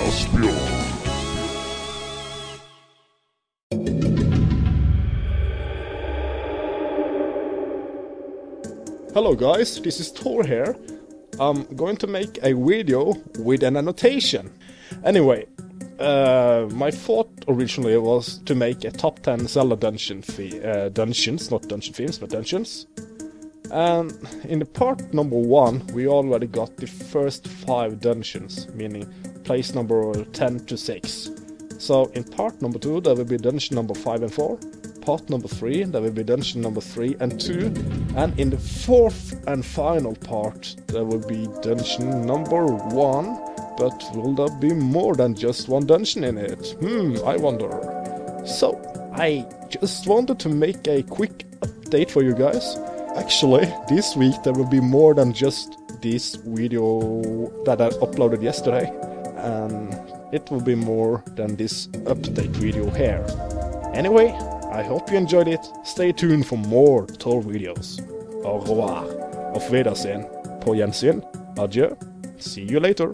Aspion. Hello guys, this is Tor here. I'm going to make a video with an annotation. Anyway, uh, my thought originally was to make a top 10 Zelda dungeon fee, uh, dungeons, not dungeon themes, but dungeons, and in the part number one, we already got the first five dungeons, meaning place number 10 to 6. So in part number two, there will be dungeon number 5 and 4 part number 3, there will be dungeon number 3 and 2, and in the fourth and final part there will be dungeon number 1, but will there be more than just one dungeon in it? Hmm, I wonder. So, I just wanted to make a quick update for you guys. Actually, this week there will be more than just this video that I uploaded yesterday, and it will be more than this update video here. Anyway, I hope you enjoyed it. Stay tuned for more Tor videos. Au revoir. Auf Wiedersehen. På gjensyn. Adjø. See you later.